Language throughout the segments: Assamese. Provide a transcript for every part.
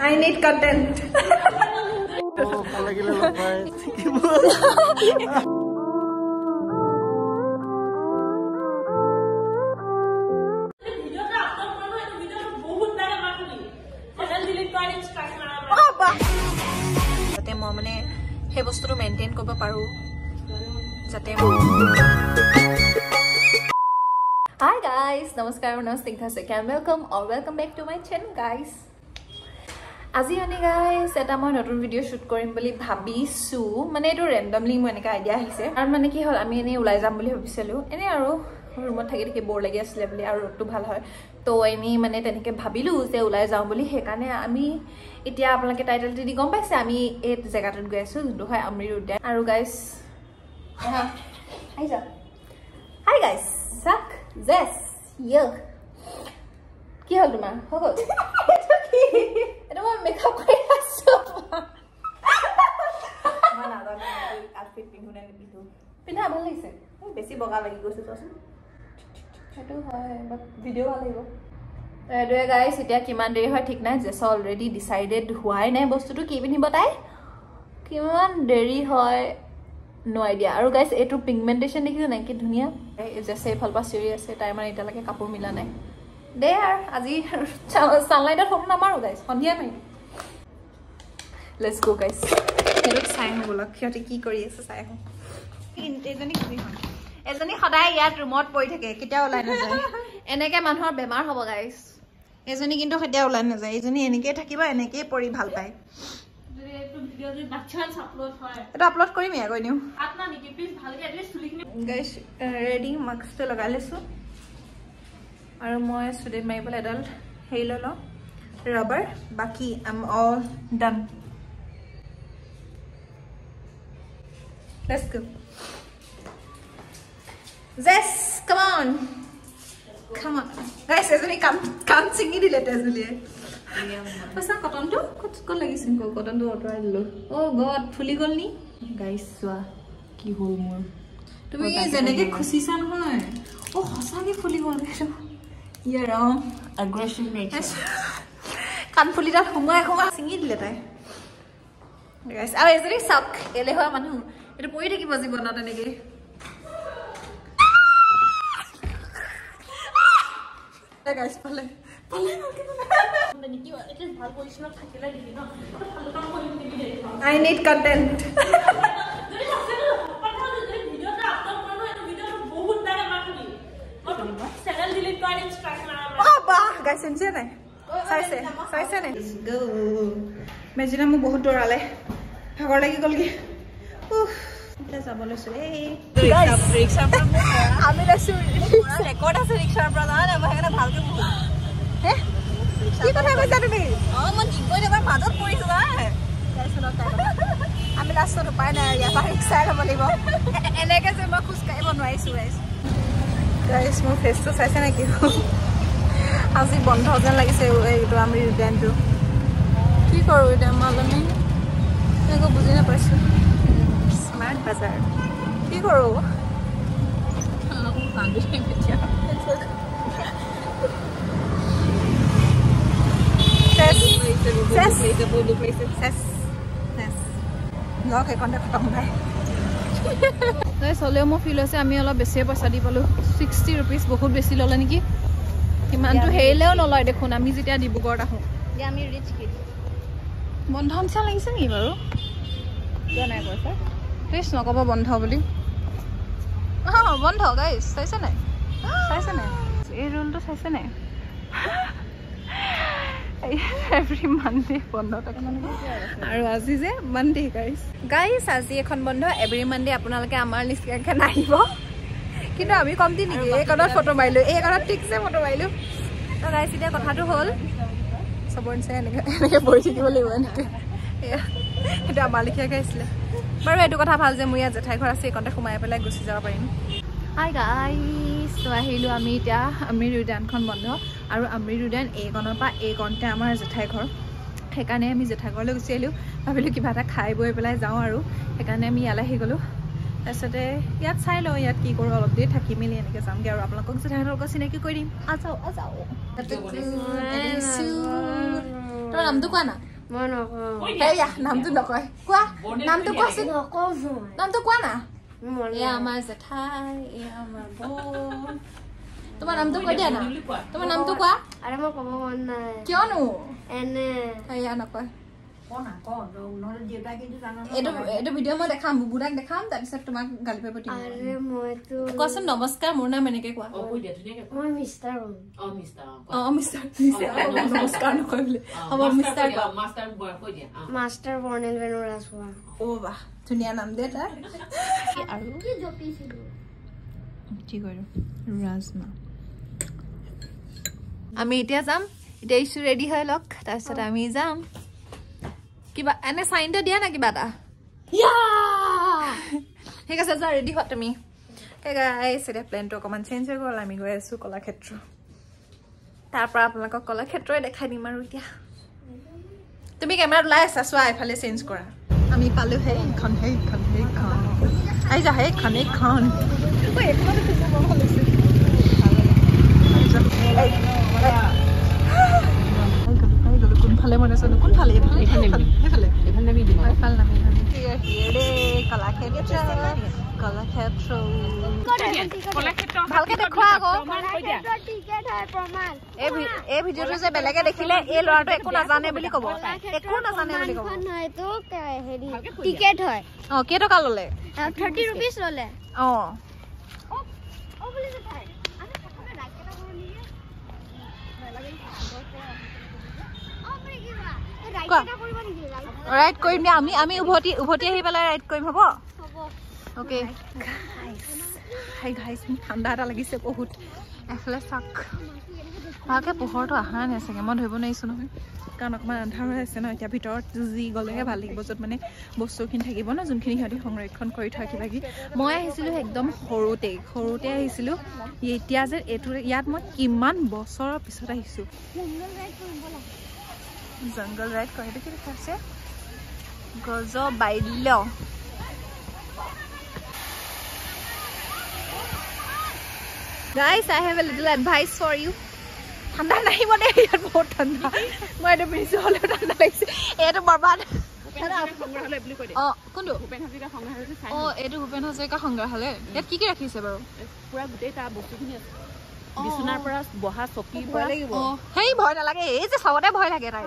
I need content. যাতে মই মানে সেই বস্তুটো মেইনটেইন কৰিব পাৰোঁ যাতে হাই গাইজ নমস্কাৰ মোৰ স্নিগ্ধা Saikia welcome or welcome back to my channel guys আজি মানে গাইজ এটা মই নতুন ভিডিঅ' শ্বুট কৰিম বুলি ভাবিছোঁ। মানে এইটো ৰেণ্ডমলি মোৰ এনেকৈ আইডিয়া আহিছে। আৰু মানে কি হ'ল আমি এনেই ওলাই যাম বুলি ভাবিছিলোঁ। এনেই আৰু ৰুমত থাকি থাকি বৰ লাগি আছিলে বুলি আৰু ৰ'দটো ভাল হয়। তো এনেই মানে তেনেকৈ ভাবিলোঁ যে ওলাই যাওঁ বুলি। সেইকাৰণে আমি এতিয়া আপোনালোকে টাইটেলটো দি গম পাইছে আমি এই জেগাটোত গৈ আছোঁ যোনটো হয় অমৃত উদ্যান আৰু গাইজ হাই গাইজ চাক জেছ য়ক কি হ'ল তোমাৰ? হৈ গ'ল? এইটো কি? এইটো মই মেকআপ কৰি আছোঁ। আউটফিট পিন্ধো নে নিপিন্ধো। পিন্ধা ভাল লাগিছে। বেছি বগা লাগি গৈছে চোৱাচোন। সেইটো হয় বাট ভিডিঅ' ভাল লাগিব। এইটোৱে গাইছ এতিয়া কিমান দেৰি হয় ঠিক নাই জেছ অলৰেডি ডিচাইডেড হোৱাই নাই বস্তুটো। কি পিন্ধিব তাই? কিমান দেৰি হয়? নো আইডিয়া আৰু গাইছ এইটো পিগমেণ্টেশ্যন দেখিছোঁ নাই? কি ধুনীয়া। জেছে এইফালৰ পৰা চিৰি আছে তাই মানে এতিয়ালৈকে কাপোৰ মিলা নাই। দে আৰু আজি ছানলাইটত ফটো নামাৰোঁ গাইছ সন্ধিয়া মাৰিম লেটছ গ' গাইছ সেইটোত চাই আহোঁ ব'লক সিহঁতে কি কৰি আছে চাই আহোঁ। হয়। এজনী সদায় ইয়াত ৰুমত পৰি থাকে কেতিয়াও ওলাই নাযায়। এনেকে মানুহৰ বেমাৰ হ'ব গাইছ এজনী কিন্তু কেতিয়াও ওলাই নাযায় এইজনী এনেকেই থাকিব এনেকেই পৰি ভাল পায়। আপলোড কৰিমেই আকৌ এনেও গাইছ ৰেডি মাস্কটো লগাই লৈছোঁ আৰু মই চুলিত মাৰিবলৈ এডাল হেৰি লৈ লওঁ ৰাবাৰ বাকী আম all done Let's go. Zess, come on. Come on. Guys, এজনী কাম কাম ছিঙি দিলে তেজুলিয়ে সঁচা কটনটো ক'ত ক'ত লাগিছিল কটনটো আঁতৰাই দিলোঁ অ' গড ফুলি গ'ল নি গাইছ চোৱা কি হ'ল মোৰ তুমি যেনেকে খুচিছা নহয় অ' সঁচাকে ফুলি গ'ল এইটো ইয়াৰ অ এগ্ৰেছিভ নেচাৰ কাণফুলিডাল সোমাই সোমাই ছিঙি দিলে তাই আৰু এজনী চাওক এলেহুৱা মানুহ এইটো পৰি থাকিব জীৱনত তেনেকে গাইছ পালে আই নিড কণ্টেণ্ট গাইছ শুনিছে নাই চাইছে চাইছে নাই মেজিনা মোক বহুত দৌৰালে ভাগৰ লাগি গ'লগে উফ, এতিয়া যাব লৈছো এই আমি লৈছো ৰেকৰ্ড আছে ৰিক্সাৰ পৰা জানা নাই মই সেইকাৰণে ভালকে হে কি কথা কৈছা তুমি? মাজত পৰিছো আমি লাষ্টত উপায় নাই ইয়াৰ পৰা ৰিক্সাই ল'ব লাগিব। এনেকে যে মই খোজকাঢ়িব নোৱাৰিছো গাইছ মোৰ ফেচটো চাইছে নেকি আজি বন্ধ যেন লাগিছে এইটো আমি উদ্যানটো কি কৰোঁ এতিয়া মালনী একো বুজি নাপাইছোঁ। স্মাৰ্ট বাজাৰ কি কৰোঁ? চলেও মোৰ ফিল হৈছে আমি অলপ বেছিয়ে পইচা দি পালোঁ। ছিক্সটি ৰুপিজ বহুত বেছি ল'লে নেকি? সিমানটো হেৰিলেও নলয় দেখোন আমি যেতিয়া ডিব্ৰুগড়ত আহোঁ। আমি ৰিচ কিড বন্ধ নিচিনা লাগিছে নেকি বাৰু? যোৱা নাই কৈছা প্লিজ নক'ব বন্ধ বুলি। অঁ বন্ধ গাইছ চাইছে নাই? চাইছে নাই? এই ৰোলটো চাইছে নাই? এভৰি মানডে বন্ধ থাকে। আৰু আজি যে মানডে গাইছ গাইছ আজি এখন বন্ধ। এভৰি মানডে আপোনালোকে আমাৰ নিচিনাকৈ নাহিব কিন্তু আমি কমটি নেকি? এইকণত ফটো মাৰিলোঁ। এইকণত ঠিকছে ফটো মাৰিলোঁ। তো গাইছ এতিয়া কথাটো হ'ল চবৰ নিচিনা এনেকৈ এনেকৈ বহি থাকিব লাগিব এনেকৈ। এয়া সেইটো আমাৰ লেখীয়াকৈ আছিলে। বাৰু এইটো কথা ভাল যে মোৰ ইয়াত জেঠাই ঘৰ আছে এইকণতে সোমাই পেলাই গুচি যাব পাৰিম। হাই গাইছ তো আহিলোঁ আমি এতিয়া আমৃত উদ্যানখন বন্ধ আৰু আমৃত উদ্যান এইকণৰ পৰা এইকণতে আমাৰ জেঠাই ঘৰ সেইকাৰণে আমি জেঠাই ঘৰলৈ গুচি আহিলোঁ। ভাবিলোঁ কিবা এটা খাই বৈ পেলাই যাওঁ আৰু। সেইকাৰণে আমি ইয়ালৈ আহি গ'লোঁ। তাৰপিছতে ইয়াত চাই লওঁ ইয়াত কি কৰোঁ অলপ দেৰি থাকি মেলি এনেকৈ যামগৈ আৰু। আপোনালোকক যে তেওঁলোকক চিনাকি কৰি দিম। আজাও আজাও তোমাৰ নামটো কোৱা না? মই নকওঁ। সেয়া নামটো নকয়। কোৱা? নামটো কোৱাচোন। নামটো কোৱা না? তোমাৰ নামটো কৈ দিয়া না তোমাৰ নামটো কোৱা আৰে মই ক'ব মন নাই কিয়নো এনে এয়া নকয় এইটো ভিডিঅ' মই দেখাম বুবুদাক দেখাম তাৰপিছত তোমাক গালি পাৰিব দিম কোৱাচোন নমস্কাৰ মোৰ নাম এনেকে কোৱা মই মিষ্টাৰ হ'ম অ মিষ্টাৰ নমস্কাৰ নকয় বোলে হ'ব মিষ্টাৰ মাষ্টাৰ বৰ্ণিল বেনু ৰাজখোৱা অ বাহ ধুনীয়া নাম দে তাৰ। আৰু কি কৰিম? ৰাজমা। আমি এতিয়া যাম। এতিয়া ইছ্যু ৰেডি হৈ লওক। তাৰপিছত আমি যাম। কিবা এনে চাইন এটা দিয়া না কিবা এটা? ঠিক আছে যোৱা ৰেডি হোৱা তুমি। এতিয়া প্লেনটো অকণমান চেঞ্জ হৈ গ'ল। আমি গৈ আছোঁ কলাক্ষেত্ৰ। তাৰ পৰা আপোনালোকক কলাক্ষেত্ৰই দেখাই দিম আৰু এতিয়া। তুমি কেমেৰাত ওলাই আছা চোৱা এফালে চেঞ্জ কৰা। আমি পালোঁ সেইখন সেইখন সেইখন। আহি যা সেইখন এইখন গ'লো। কোনফালে মনে আছেনো কোনফালে এইফালে এইফালে এইফালে অ, এইফালে নামি নামি। কলাক্ষেত্ৰ। কলাক্ষেত্ৰ ভালকে দেখুৱা আকৌ। এই ভি- এই ভিডিঅ'টো যে বেলেগে দেখিলে এই ল'ৰাটো একো নাজানে বুলি ক'ব। একো নাজানে বুলি ক'ব। টিকেট হয়। অ কেইটকা ল'লে? থাৰ্টি ৰুপিজ ল'লে। অ। কোৱা। ৰাইড কৰিম দিয়া। আমি আমি উভতি উভতি আহি পেলাই ৰাইড কৰিম হ'ব? অ'কে হাই মোক ঠাণ্ডা এটা লাগিছে বহুত। এফালে চাওক। ভালকৈ পোহৰটো অহা নাই চাগে মই ধৰিব নোৱাৰিছোঁ নহয়। কাৰণ অকণমান আন্ধাৰ হৈ আছে ন এতিয়া ভিতৰত যি গ'লেহে ভাল লাগিব য'ত মানে বস্তুখিনি থাকিব ন যোনখিনি সিহঁতি সংৰক্ষণ কৰি থোৱা কিবা কিবি মই আহিছিলোঁ একদম সৰুতে সৰুতে আহিছিলোঁ। এতিয়া যে এইটো ইয়াত মই কিমান বছৰৰ পিছত আহিছোঁ। জংগল ৰাইড কৰে এইটো কি দেখাইছে গজ বাল্য guys I have a little advice for you ঠাণ্ডা নাহিব দেই ইয়াত বহুত ঠাণ্ডা মই এইটো পিন্ধিছোঁ হ'লেও ঠাণ্ডা লাগিছে এইটো বৰবাদ অঁ কোনটো অঁ এইটো ভূপেন হাজৰিকা সংগ্ৰহালয় ইয়াত কি কি ৰাখিছে বাৰু পুৰা গোটেই তাৰ বস্তুখিনি আছে বিচনাৰ পৰা বহা চকী পৰা অঁ সেই ভয় নালাগে এই যে চবতে ভয় লাগে তাই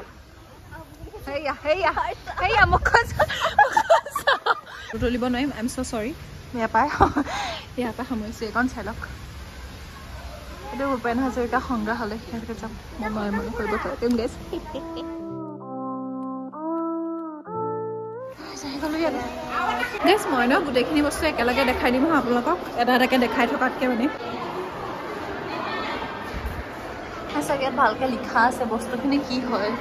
সেয়া সেয়া সেয়া মোক কৈছোঁ তুলিব নোৱাৰিম আই এম চ' চৰি ইয়াৰ পৰাই ইয়াৰ পৰা সামৰিছোঁ এইকণ চাই লওক এইটো ভূপেন হাজৰিকা সংগ্ৰহালয় ইয়াতে যাম মই মনে মনে কৰিব পাৰিম গেছ? গেছ মই ন গোটেইখিনি বস্তু একেলগে দেখাই দিম হা আপোনালোকক। এটা এটাকে দেখাই থকাতকৈ মানে। সঁচাকৈ ইয়াত ভালকৈ লিখা আছে বস্তুখিনি কি হয়।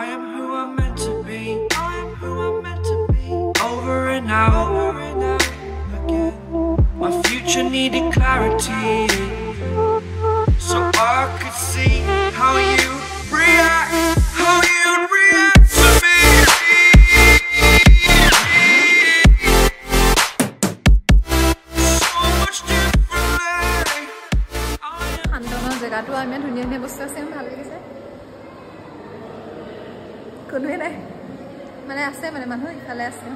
I am who I'm meant to be. I am who I'm meant to be. Over and out, future needed clarity, so I could see how you react, how you react to me. So much differently. I am শান্তনৰ জেগাটো ইমান ধুনীয়া ধুনীয়া বস্তু আছে ইমান ভাল লাগিছে কোনোৱে নাই মানে আছে মানে মানুহ ইফালে আছে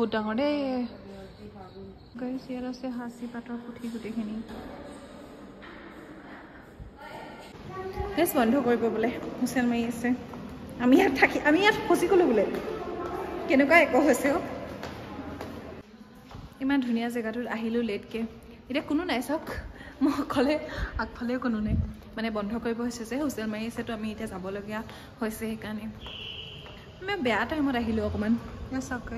বহুত ডাঙৰ দেই। গাইছ আছে সাঁচি পাতৰ পুথি গোটেইখিনি। বন্ধ কৰিব বোলে হুচেল মাৰি আছে। আমি ইয়াত থাকি আমি ইয়াত ফচি গ'লোঁ বোলে। কেনেকুৱা একো হৈছে অ' ইমান ধুনীয়া জেগাটোত আহিলোঁ লেটকৈ। এতিয়া কোনো নাই চাওক মই অকলে আগফালেও কোনো নাই। মানে বন্ধ কৰিব হৈছে যে হুচেল মাৰি আছেতো আমি এতিয়া যাবলগীয়া হৈছে সেইকাৰণে। মই বেয়া টাইমত আহিলোঁ অকণমান চাওক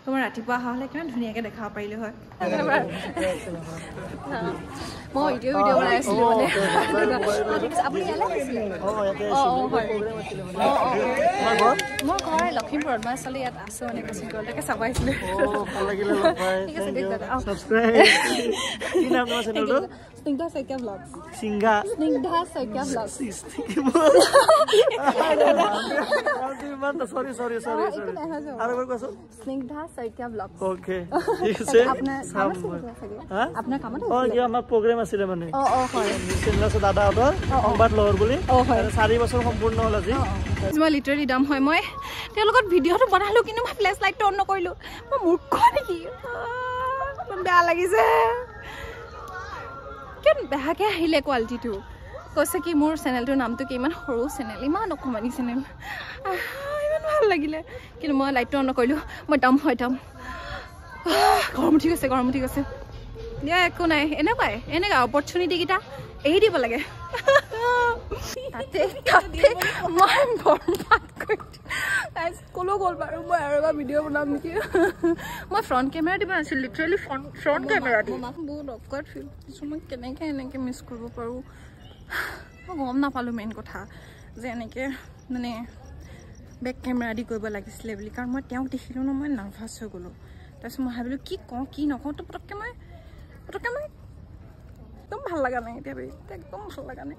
guys। তোমাৰ ৰাতিপুৱা অহা হ'লে কিমান ধুনীয়াকৈ দেখাব পাৰিলোঁ হয় মই ভিডিঅ' ভিডিঅ' বনাই আছিলোঁ মানে আপুনি ইয়ালৈ আহিছিলে তোমাৰ ঘৰ মোৰ ঘৰ লখিমপুৰত মই আচলতে ইয়াত আছোঁ মানে কোচিং চাব আহিছিলোঁ ঠিক আছে, স্নিগ্ধা ব্লগ ঠিক আছে কাম আছিলে মানে হয় সংবাদ লহৰ বুলি চাৰি বছৰ সম্পূৰ্ণ হ'ল আজি মই লিটাৰেলি দাম হয় মই তেওঁৰ লগত ভিডিঅ'টো বনালোঁ কিন্তু মই ফ্লেছ লাইটটো অন নকৰিলোঁ মই মূৰ্খ নেকি বেয়া লাগিছে কিয় বেয়াকৈ আহিলে কোৱালিটিটো কৈছে কি মোৰ চেনেলটোৰ নামটো কি? ইমান সৰু চেনেল ইমান অকণমানি চেনেল ইমান ভাল লাগিলে। কিন্তু মই লাইটটো অন নকৰিলোঁ। মই দাম হয় দাম। গৰম উঠি গৈছে গৰম উঠি গৈছে। দিয়া একো নাই। এনেকুৱাই এনেকুৱা অপৰচুনিটিকেইটা এৰি দিব লাগে। মই ক'লেও গ'ল বাৰু মই আৰু এবাৰ ভিডিঅ' বনাম নেকি? মই ফ্ৰণ্ট কেমেৰা দিব নাছিলোঁ লিটাৰেলি ফ্ৰণ্ট ফ্ৰণ্ট কেমেৰা দি বহুত অফকাৰ্ড ফিল কৰিছোঁ মই কেনেকৈ এনেকৈ মিছ কৰিব পাৰোঁ? মই গম নাপালোঁ মেইন কথা যে এনেকৈ মানে বেক কেমেৰা দি কৰিব লাগিছিলে বুলি। কাৰণ মই তেওঁক দেখিলোঁ ন মই নাৰ্ভাছ হৈ গ'লোঁ। তাৰপিছত মই ভাবিলোঁ কি কওঁ কি নকওঁ তো পটককৈ মই পটককৈ মই একদম ভাল লগা নাই এতিয়া বেবি একদম ভাল লগা নাই।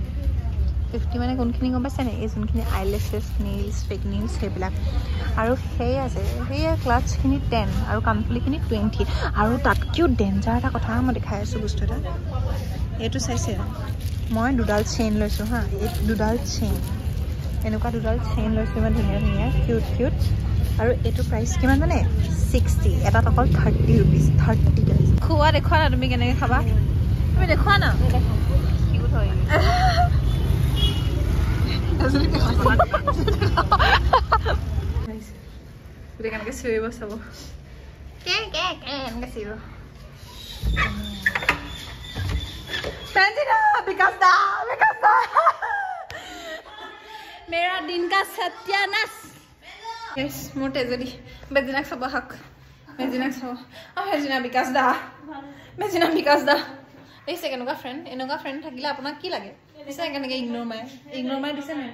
ফিফটি মানে কোনখিনি গম পাইছে নাই এই যোনখিনি আইলেছেছ নেইলছ ফেক নেইলছ সেইবিলাক। আৰু সেয়া যে সেয়া ক্লাছখিনি টেন আৰু কাণফুলিখিনি টুৱেণ্টি আৰু তাতকৈও ডেঞ্জাৰ এটা কথা মই দেখাই আছোঁ বস্তু এটা। এইটো চাইছে? মই দুডাল চেইন লৈছোঁ হা এই দুডাল চেইন এনেকুৱা দুডাল চেইন লৈছোঁ ইমান ধুনীয়া ধুনীয়া কিউট কিউট আৰু এইটো প্ৰাইচ কিমান মানে ছিক্সটি এটাত অকল থাৰ্টি ৰুপিজ থাৰ্টি খোৱা দেখুওৱা না তুমি কেনেকৈ খাবা? তুমি দেখুওৱা না কিউট হয় কেনেকৈ চিঞৰিব চাব কে কে কে এনেকৈ চিঞৰিব বিকাশ দা বিকাশ দা মেৰা দিন কা সত্যানাশ Yes, মোৰ তেজদি বেজিনাক চাব আহক বেজিনাক চাব অঁ বেজিনা বিকাশ দা বেজিনা বিকাশ দা দেখিছে কেনেকুৱা ফ্ৰেণ্ড এনেকুৱা ফ্ৰেণ্ড থাকিলে আপোনাক কি লাগে দিছে কেনেকৈ ইগন'ৰ মাৰে ইগন'ৰ মাৰি দিছে নাই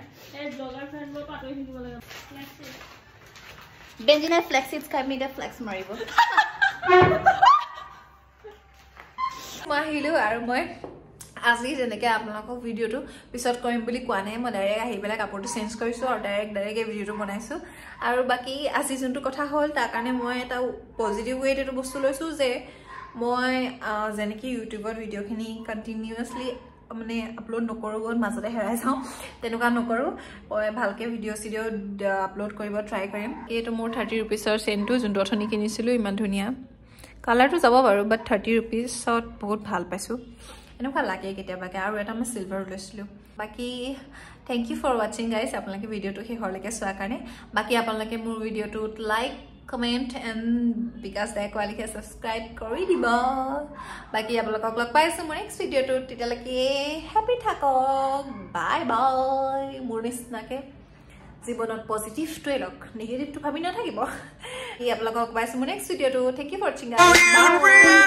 বেজিনাই ফ্লেক্সিট খাই আমি এতিয়া ফ্লেক্স মাৰিব মই আহিলোঁ আৰু মই আজি যেনেকৈ আপোনালোকক ভিডিঅ'টো পিছত কৰিম বুলি কোৱা নাই মই ডাইৰেক্ট আহি পেলাই কাপোৰটো চেঞ্জ কৰিছোঁ আৰু ডাইৰেক্ট ডাইৰেক্ট এই ভিডিঅ'টো বনাইছোঁ আৰু বাকী আজি যোনটো কথা হ'ল তাৰ কাৰণে মই এটা পজিটিভ ৱেত এইটো বস্তু লৈছোঁ যে মই যেনেকৈ ইউটিউবত ভিডিঅ'খিনি কণ্টিনিউৱাছলি মানে আপলোড নকৰোঁ গৈ মাজতে হেৰাই যাওঁ তেনেকুৱা নকৰোঁ। মই ভালকৈ ভিডিঅ' চিডিঅ' আপলোড কৰিব ট্ৰাই কৰিম। এইটো মোৰ থাৰ্টি ৰুপিছৰ চেইনটো যোনটো অথনি কিনিছিলোঁ ইমান ধুনীয়া। কালাৰটো যাব বাৰু বাট থাৰ্টি ৰুপিছত বহুত ভাল পাইছোঁ। এনেকুৱা লাগে কেতিয়াবাকৈ। আৰু এটা মই চিলভাৰো লৈছিলোঁ। বাকী থেংক ইউ ফৰ ৱাচিং গাইজ আপোনালোকে ভিডিঅ'টো শেষৰলৈকে চোৱাৰ কাৰণে। বাকী আপোনালোকে মোৰ ভিডিঅ'টোত লাইক কমেণ্ট এণ্ড বিকাশ দাই কোৱালিকে ছাবস্ক্ৰাইব কৰি দিব বাকী আপোনালোকক লগ পাইছোঁ মোৰ নেক্সট ভিডিঅ'টোত তেতিয়ালৈকে হেপী থাকক বাই বাই মোৰ নিচিনাকৈ জীৱনত পজিটিভটোৱে লওক নিগেটিভটো ভাবি নাথাকিব ই আপোনালোকক পাইছোঁ মোৰ নেক্সট ভিডিঅ'টো থেংক ইউ ফৰ গাইজ